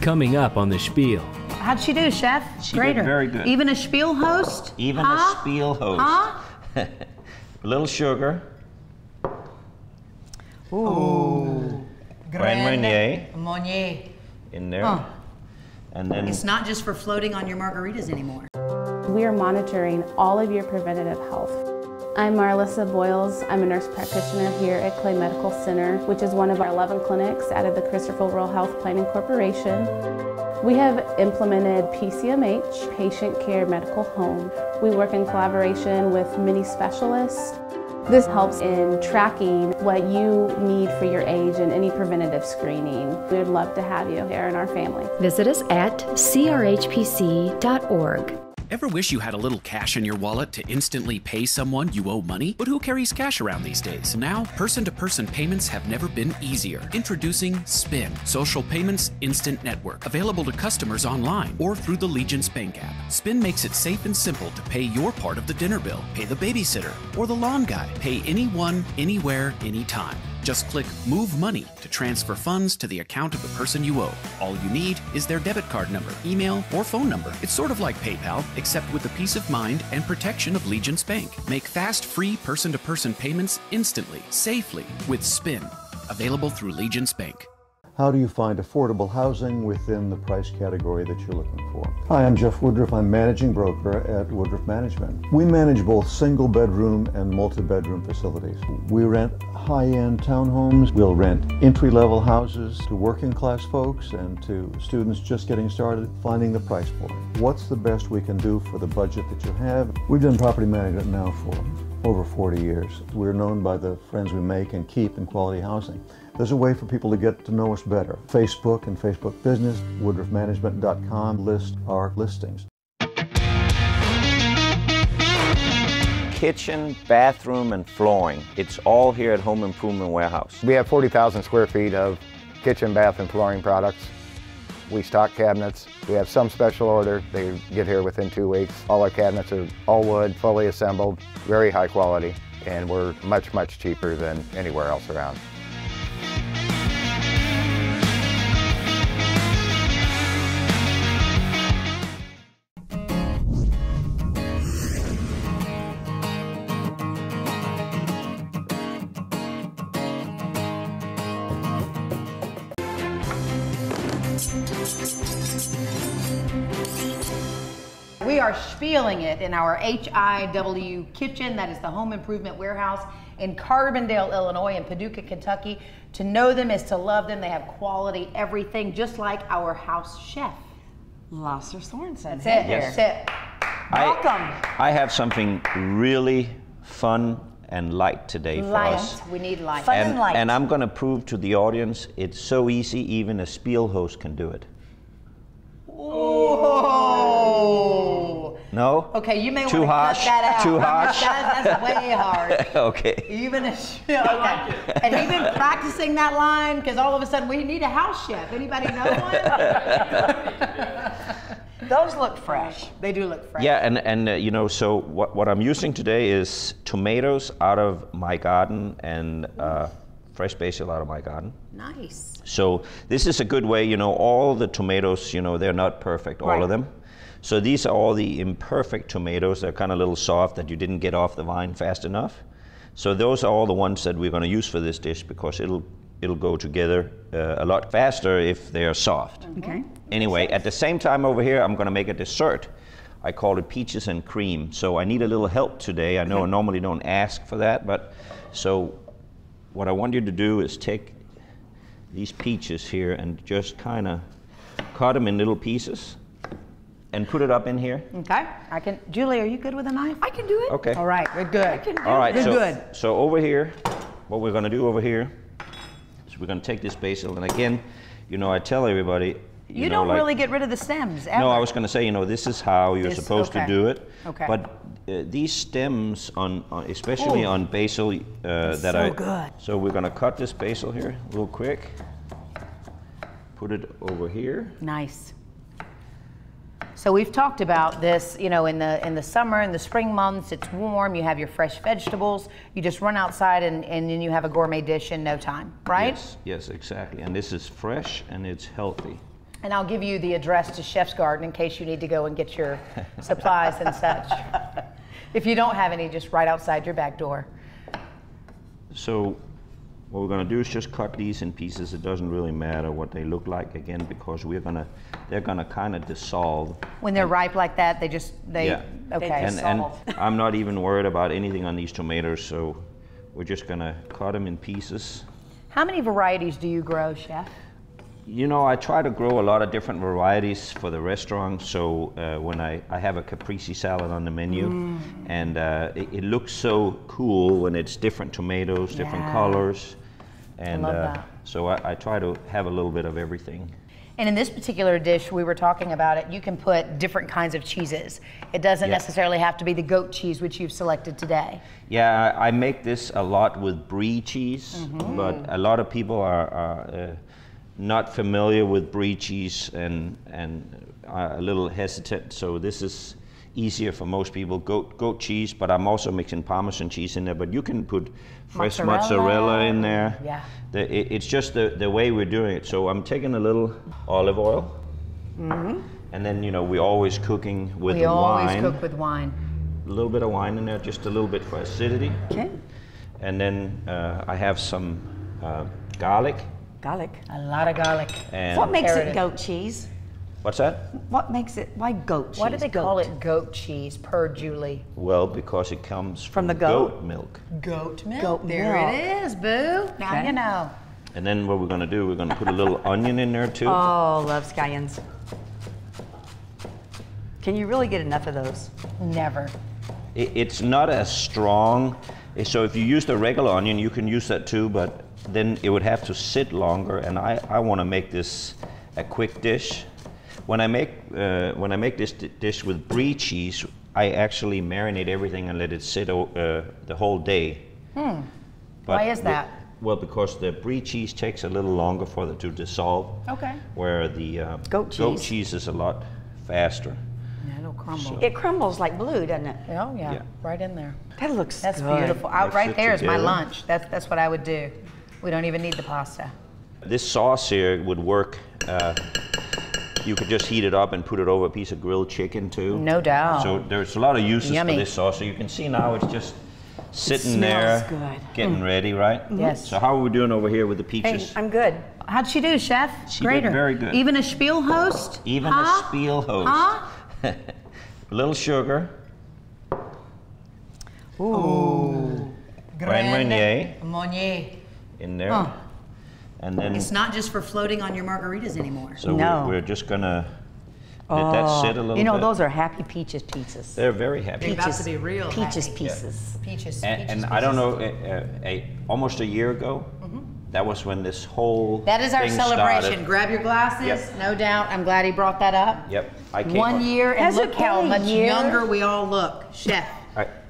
Coming up on the Spiel. How'd she do, Chef? She Grader. did very good. Even a spiel host? Even Huh? a spiel host. Huh? a little sugar. Ooh. Grand Marnier Monnier. in there. Huh. And then It's not just for floating on your margaritas anymore. We are monitoring all of your preventative health. I'm Marlissa Boyles. I'm a nurse practitioner here at Clay Medical Center, which is one of our 11 clinics out of the Christopher Rural Health Planning Corporation. We have implemented PCMH, Patient Care Medical Home. We work in collaboration with many specialists. This helps in tracking what you need for your age and any preventative screening. We would love to have you here in our family. Visit us at crhpc.org. Ever wish you had a little cash in your wallet to instantly pay someone you owe money? But who carries cash around these days? Now, person to person payments have never been easier. Introducing Spin, Social Payments Instant Network, available to customers online or through the Legence Bank app. Spin makes it safe and simple to pay your part of the dinner bill, pay the babysitter, or the lawn guy. Pay anyone, anywhere, anytime. Just click Move Money to transfer funds to the account of the person you owe. All you need is their debit card number, email, or phone number. It's sort of like PayPal, except with the peace of mind and protection of Legence Bank. Make fast, free person to person payments instantly, safely with Spin. Available through Legence Bank. How do you find affordable housing within the price category that you're looking for? Hi, I'm Jeff Woodruff. I'm managing broker at Woodruff Management. We manage both single bedroom and multi-bedroom facilities. We rent high-end townhomes. We'll rent entry-level houses to working class folks and to students just getting started finding the price point. What's the best we can do for the budget that you have? We've done property management now for over 40 years. We're known by the friends we make and keep in quality housing. There's a way for people to get to know us better. Facebook and Facebook Business, woodruffmanagement.com list our listings. Kitchen, bathroom, and flooring. It's all here at Home Improvement Warehouse. We have 40,000 square feet of kitchen, bath, and flooring products. We stock cabinets. We have some special order. They get here within two weeks. All our cabinets are all wood, fully assembled, very high quality, and we're much, much cheaper than anywhere else around. In our HIW kitchen, that is the Home Improvement Warehouse in Carbondale, Illinois, and Paducah, Kentucky. To know them is to love them. They have quality everything, just like our house chef. Lasse Sorensen. That's it. Yes. That's it. I- Welcome. I have something really fun and light today for us. Light. We need light. Fun and, and I'm going to prove to the audience it's so easy, even a spiel host can do it. Oh. No? Okay, you may Too want to harsh? cut that out. Too harsh? That- that's way hard. okay. Even a, okay. And he's been practicing that line because all of a sudden we need a house chef. Anybody know one? Those look fresh. They do look fresh. Yeah, and, and uh, you know, so what, what I'm using today is tomatoes out of my garden and uh, fresh basil out of my garden. Nice. So this is a good way, you know, all the tomatoes, you know, they're not perfect, all Right. of them. So these are all the imperfect tomatoes. They're kind of a little soft that you didn't get off the vine fast enough. So those are all the ones that we're going to use for this dish because it'll it'll go together uh, a lot faster if they're soft. Okay. Anyway, at the same time over here, I'm going to make a dessert. I call it peaches and cream. So I need a little help today. I know I normally don't ask for that, but so what I want you to do is take these peaches here and just kind of cut them in little pieces and put it up in here. Okay. I can. Julie, are you good with a knife? I can do it. Okay. All right. We're good. I can do All right, We're so, good. so over here, what we're going to do over here is we're going to take this basil, and again, you know, I tell everybody, you, You, know, don't like, really get rid of the stems ever. No, I was going to say, you know, this is how you're This- supposed okay. to do it. Okay. But uh, these stems, on, on especially Ooh. on basil, uh, That's that so I. good. So we're going to cut this basil here real quick. Put it over here. Nice. So we've talked about this, you know, in the in the summer, in the spring months, it's warm, you have your fresh vegetables, you just run outside and, and then you have a gourmet dish in no time, right? Yes, yes, exactly. And this is fresh and it's healthy. And I'll give you the address to Chef's Garden in case you need to go and get your supplies and such. If you don't have any, just right outside your back door. So what we're going to do is just cut these in pieces. It doesn't really matter what they look like again because we're going to they're going to kind of dissolve. When they're ripe like that, they just they yeah. okay. And, and I'm not even worried about anything on these tomatoes, so we're just going to cut them in pieces. How many varieties do you grow, Chef? You know, I try to grow a lot of different varieties for the restaurant. So uh, when I, I have a caprese salad on the menu, Mm. and uh, it, it looks so cool when it's different tomatoes, different Yeah. colors, and uh, so I, I try to have a little bit of everything. And in this particular dish, we were talking about it, you can put different kinds of cheeses. It doesn't Yeah. necessarily have to be the goat cheese, which you've selected today. Yeah, I I make this a lot with brie cheese, Mhm. but a lot of people are, are uh, not familiar with brie cheese and and are a little hesitant. So this is easier for most people. Goat goat cheese, but I'm also mixing Parmesan cheese in there. But you can put fresh Mozzarella. mozzarella, in there. Yeah. The, it, it's just the, the way we're doing it. So I'm taking a little olive oil, Mm-hmm. and then you know we're always cooking with wine. we always cook with wine. a little bit of wine in there, just a little bit for acidity. Okay. And then uh, I have some uh, garlic. Garlic. A lot of garlic. And what makes Imperative. it goat cheese? What's that? What makes it? Why goat cheese? Why do they call it goat cheese per Julie? Well, because it comes from, the goat? goat? milk. Goat milk. Goat there milk. it is, boo. Now Okay. you know. And then what we're going to do, we're going to put a little onion in there too. Oh, love scallions. Can you really get enough of those? Never. It, it's not as strong. So if you use the regular onion, you can use that too, but then it would have to sit longer. And I, I want to make this a quick dish. When I make uh, when I make this dish with brie cheese, I actually marinate everything and let it sit o- uh, the whole day. Hmm. But Why is the- that? well, because the brie cheese takes a little longer for it to dissolve, Okay. where the uh, Goat cheese. cheese is a lot faster. Yeah, it'll crumble. It crumbles like blue, doesn't it? Oh yeah, Yeah. right in there. That looks That's good. beautiful. Out Mix right it there is my lunch. That's that's what I would do. We don't even need the pasta. This sauce here would work. Uh, you could just heat it up and put it over a piece of grilled chicken too. No doubt. So there's a lot of uses Yummy. for this sauce. So you can see now it's just sitting smells there, good. getting Mm. ready, right? Yes. So how are we doing over here with the Hey, peaches? I'm good. How'd she do, chef? She did very good. Even a spiel host? Even Huh? a spiel host. Huh? a little sugar. Ooh. Grand Marnier Monnier. in there. Huh. And then It's not just for floating on your margaritas anymore. so No. we're, we're just gonna let that sit a little Oh, you know, bit. those are happy peaches pieces. They're very happy. They're about to be real Peaches happy. pieces. Peaches. And, peaches, and I don't know, uh, uh, a, almost a year ago, that was when this whole Mm-hmm. That is our thing celebration. started. Grab your glasses. Yep. No doubt. I'm glad he brought that up. Yep, I came One up- year, and Has it look how much year? younger we all look, chef.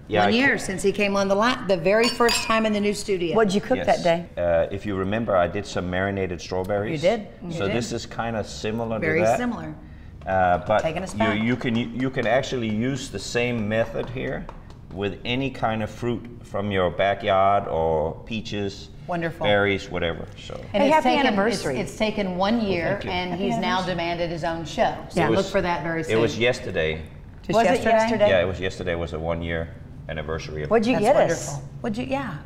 I, yeah, One I year since he came on the line, the very first time in the new studio. What'd you cook yes. that day? Uh, if you remember, I did some marinated strawberries. You did, you so did. this is kind of similar Very to that. similar. Uh, but Taking us you, back. you can you can actually use the same method here with any kind of fruit from your backyard or peaches, Wonderful. berries, whatever. So And Hey, it's happy taken, anniversary. It's, it's taken one year, thank you. and Happy he's now demanded his own show. So Yeah. It look was- for that very soon. it was yesterday. Just Was it yesterday? Yeah, it was yesterday. Was a one year anniversary of What'd you That's get wonderful. us? What'd you? Yeah.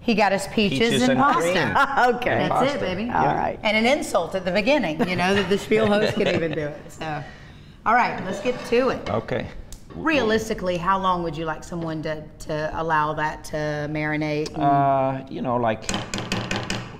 He got us peaches, Peaches and, and pasta. cream. okay. That's Pasta. it, baby. Yeah. All right. And an insult at the beginning, you know, that the spiel host can even do it. So, all right, let's get to it. Okay. Realistically, how long would you like someone to, to allow that to marinate? and- Uh, you know, like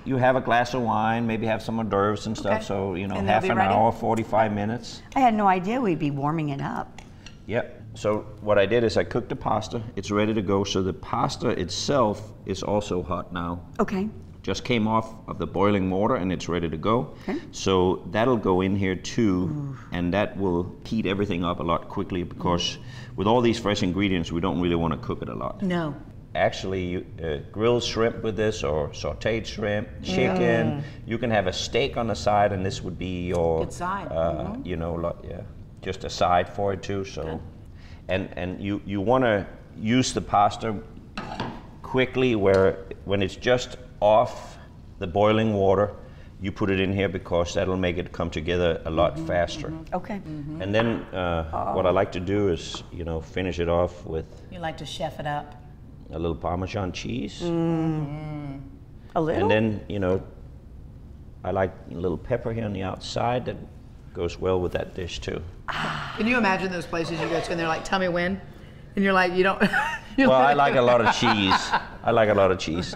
you have a glass of wine, maybe have some hors d'oeuvres and stuff. Okay. So you know, And they'll half be an ready? hour, forty-five minutes. I had no idea we'd be warming it up. Yep. So what I did is I cooked the pasta. It's ready to go. So the pasta itself is also hot now. Okay. Just came off of the boiling water and it's ready to go. Okay. So that'll go in here too, and that will heat everything up a lot quickly because with all these fresh ingredients, we don't really want to cook it a lot. no. Actually, you, uh, grilled shrimp with this or sautéed shrimp, chicken. You can have a steak on the side, and this would be your Good side. Uh, You know, yeah, just a side for it too. So, and and you you want to use the pasta quickly where when it's just off the boiling water, you put it in here because that'll make it come together a lot mm-hmm, faster. Mm-hmm. Okay. Mm-hmm. And then uh, what I like to do is, you know, finish it off with You like to chef it up. a little Parmesan cheese. Mm. Mm. A little. And then, you know, I like a little pepper here on the outside that goes well with that dish too. Can you imagine those places you go to and they're like, tell me when? And you're like, you don't. you're Well, I like a lot of cheese. I like a lot of cheese.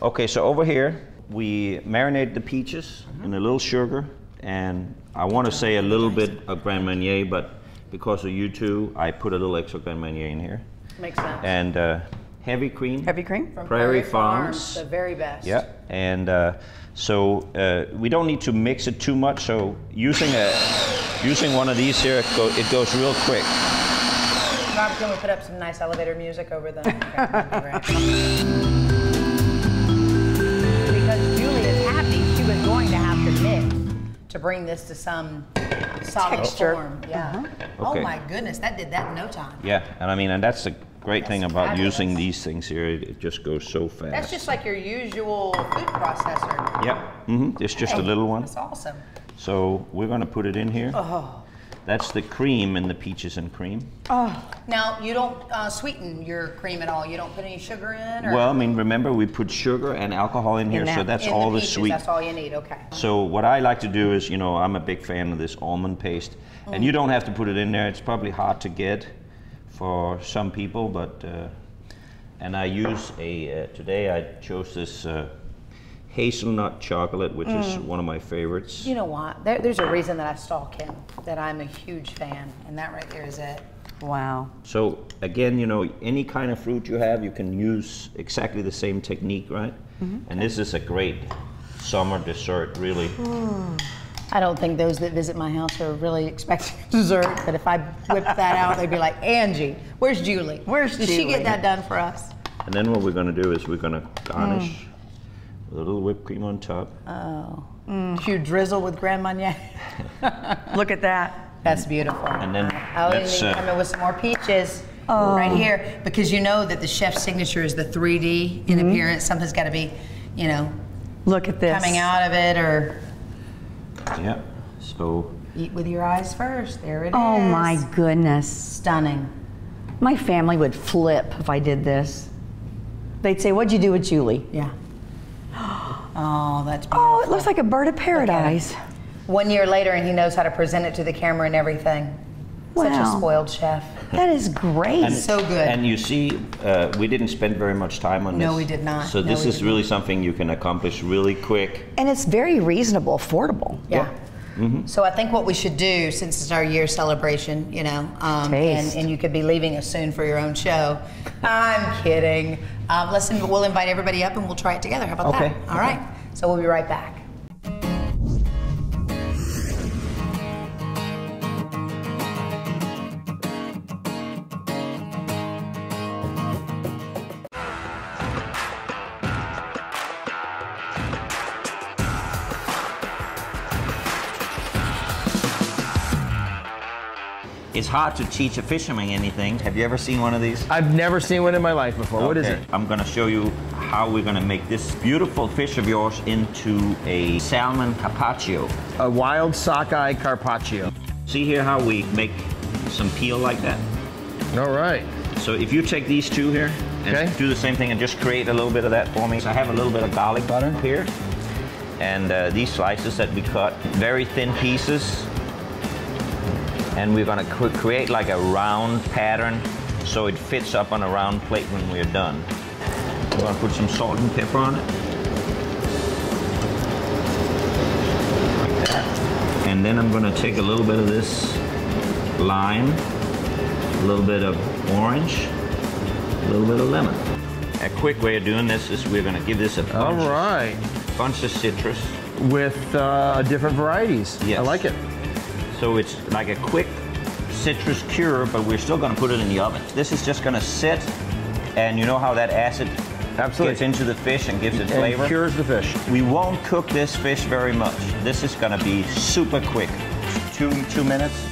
Okay, so over here, we marinate the peaches in a little sugar, and I want to say a little bit of Grand Marnier, but because of you two, I put a little extra Grand Marnier in here. Makes sense. And uh, heavy cream. Heavy cream? From Prairie Farms. the very best. Yeah, and uh, so uh, we don't need to mix it too much. So using a using one of these here, it, go, it goes real quick. Rob, can we put up some nice elevator music over the? because Julie is happy, she was going to have to mix to bring this to some solid Texture. form. Yeah. Okay. Oh my goodness, that did that in no time. Yeah, and I mean, and that's the great thing about fabulous. using these things here. It, it just goes so fast. That's just like your usual food processor. Yep. mm -hmm. It's just a little one. That's awesome. So we're going to put it in here. Oh. That's the cream in the peaches and cream. Oh. Now you don't uh, sweeten your cream at all. You don't put any sugar in. Or? Well, I mean, remember we put sugar and alcohol in here, so that's all the, peaches, sweet. That's all you need. Okay. So what I like to do is, you know, I'm a big fan of this almond paste, and you don't have to put it in there. It's probably hard to get for some people, but uh, and I use a uh, today I chose this uh, hazelnut chocolate, which is Mm. one of my favorites. You know what? There, there's a reason that I stalk him. That I'm a huge fan, and that right there is it. Wow. So again, you know, any kind of fruit you have, you can use exactly the same technique, right? Mhm. And this is a great summer dessert, really. I don't think those that visit my house are really expecting dessert, but if I whip that out, they'd be like, Angie, where's Julie? Where's Did she get that done for us? And then what we're going to do is we're going to garnish with a little whipped cream on top. Oh. Should you drizzle with Grand Marnier? Look at that. That's beautiful. And then Oh, and let's. Uh, come in with some more peaches. Oh. Right here, because you know that the chef's signature is the 3D in Mhm. appearance. Something's got to be, you know, Look at this. coming out of it, or yeah. So eat with your eyes first. There it oh is. Oh my goodness. Stunning. My family would flip if I did this. They'd say, What'd you do with Julie? Yeah. Oh, that's beautiful. Oh, it looks like a bird of paradise. One year later, and he knows how to present it to the camera and everything. Such a spoiled chef. That is great. and, so good. And you see, uh, we didn't spend very much time on this. No, we did not. So No, this is did really something you can accomplish really quick. And it's very reasonable, affordable. Yeah. hmm So I think what we should do, since it's our year celebration, you know, um, and, and you could be leaving us soon for your own show. I'm kidding. Um, listen, we'll invite everybody up and we'll try it together. How about Okay, that? All okay. right. So we'll be right back. It's hard to teach a fisherman anything. Have you ever seen one of these? I've never seen one in my life before. What is it? I'm gonna show you how we're gonna make this beautiful fish of yours into a salmon carpaccio. A wild sockeye carpaccio. See here how we make some peel like that? All right. So if you take these two here and Okay. do the same thing and just create a little bit of that for me. So I have a little bit of garlic butter here. And uh, these slices that we cut, very thin pieces. And we're gonna cre- create like a round pattern so it fits up on a round plate when we're done. We're gonna put some salt and pepper on it. Like that. And then I'm gonna take a little bit of this lime, a little bit of orange, a little bit of lemon. A quick way of doing this is we're gonna give this a All bunch, right. bunch of citrus. With uh, different varieties. Yes. I like it. So it's like a quick citrus cure, but we're still gonna put it in the oven. This is just gonna sit, and you know how that acid Absolutely. gets into the fish and gives it And flavor? cures the fish. We won't cook this fish very much. This is gonna be super quick. Two, two minutes.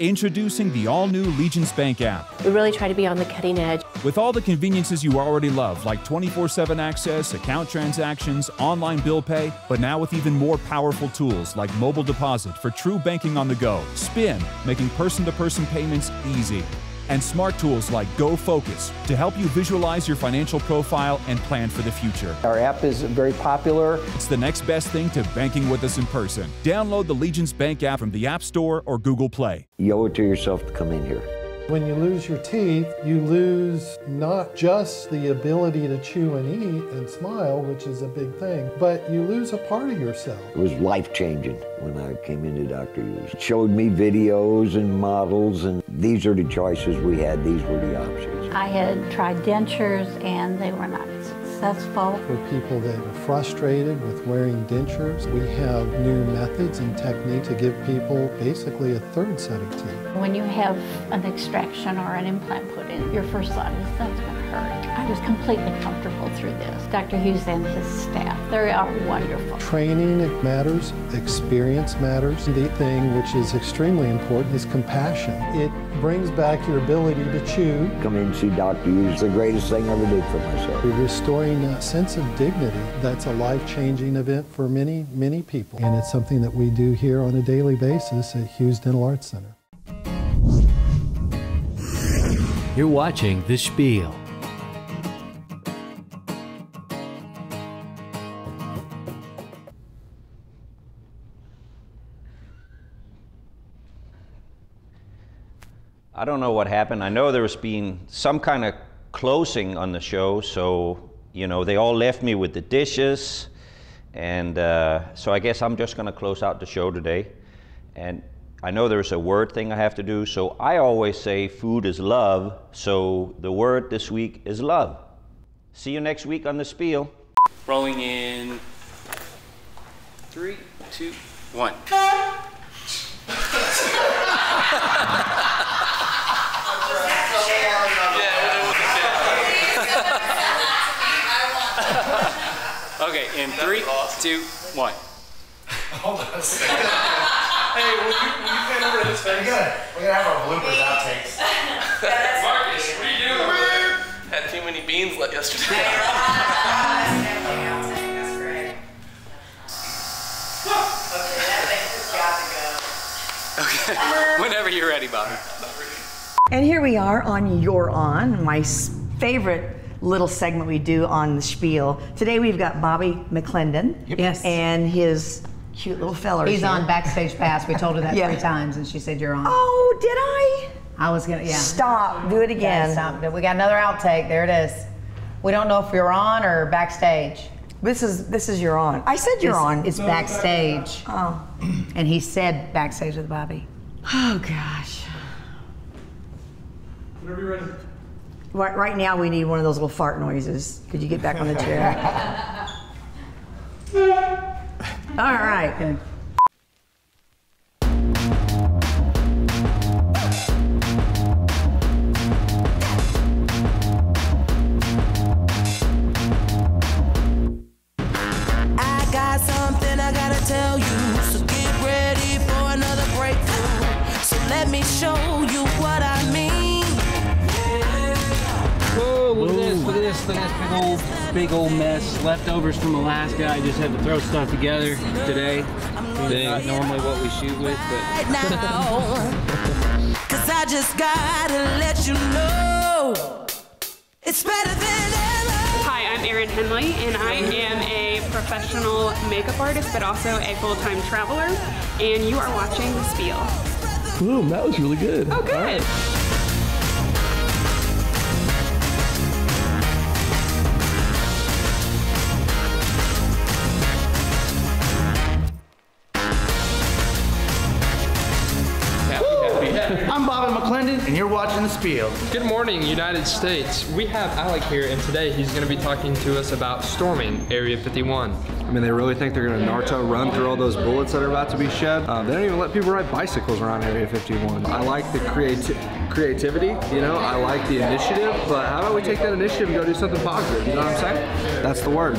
Introducing the all new Legence Bank app. We really try to be on the cutting edge. With all the conveniences you already love, like 24 7 access, account transactions, online bill pay, but now with even more powerful tools like mobile deposit for true banking on the go, Spin, making person to person payments easy. And smart tools like Go Focus to help you visualize your financial profile and plan for the future. Our app is very popular. It's the next best thing to banking with us in person. Download the Legence Bank app from the App Store or Google Play. You owe it to yourself to come in here. When you lose your teeth, you lose not just the ability to chew and eat and smile, which is a big thing, but you lose a part of yourself. It was life changing when I came into Dr. Hughes. It showed me videos and models, and these are the choices we had, these were the options. I had tried dentures and they were not successful. For people that are frustrated with wearing dentures, we have new methods and technique to give people basically a third set of teeth. When you have an extraction or an implant put in, your first thought is that's going to hurt. I was completely comfortable through this. Dr. Hughes and his staff, they are wonderful. Training matters, experience matters. The thing which is extremely important is compassion. It brings back your ability to chew. Come in and see Dr. Hughes, the greatest thing I ever did for myself. You're restoring a sense of dignity. That's a life-changing event for many, many people. And it's something that we do here on a daily basis at Hughes Dental Arts Center. You're watching The Spiel. I don't know what happened. I know there was been some kind of closing on the show, so you know they all left me with the dishes, and uh, so I guess I'm just going to close out the show today. And I know there's a word thing I have to do, so I always say food is love. So the word this week is love. See you next week on the spiel. Rolling in three, two, one. Okay, in three, two, one. Hold on a second. hey, will you, will you pan over to his face? We're gonna, we're gonna have our bloopers outtakes. Marcus, what are you doing? Had too many beans left yesterday. okay, whenever you're ready, Bobby. And here we are on You're On, my favorite little segment we do on the spiel. Today we've got Bobby McClendon. Yes. And his cute little fellers. He's here. on Backstage Pass. We told her that Yeah. three times, and she said you're on. Oh, did I? I was gonna, yeah. Stop. Do it again. Yeah, stop. We got another outtake. There it is. We don't know if you're on or backstage. This is this is you're on. I said you're It's- on. It's backstage. Oh. And he said backstage with Bobby. Oh gosh. Whenever you're ready. Right, right now we need one of those little fart noises. Could you get back on the chair? All right. Look at this, look at this big old, big old mess. Leftovers from Alaska. I just had to throw stuff together today. It's not normally what we shoot with, but. now. Cause I just gotta let you know. It's better than ever. Hi, I'm Erin Hendley, and I am a professional makeup artist, but also a full-time traveler. And you are watching The Spiel. Boom, that was really good. Oh, good. You're watching The Spiel. Good morning, United States. We have Alec here, and today he's going to be talking to us about storming Area 51. I mean, they really think they're going to Naruto run through all those bullets that are about to be shed. Uh, they don't even let people ride bicycles around Area 51. I like the creati- creativity, you know, I like the initiative, but how about we take that initiative and go do something positive? You know what I'm saying? That's the word.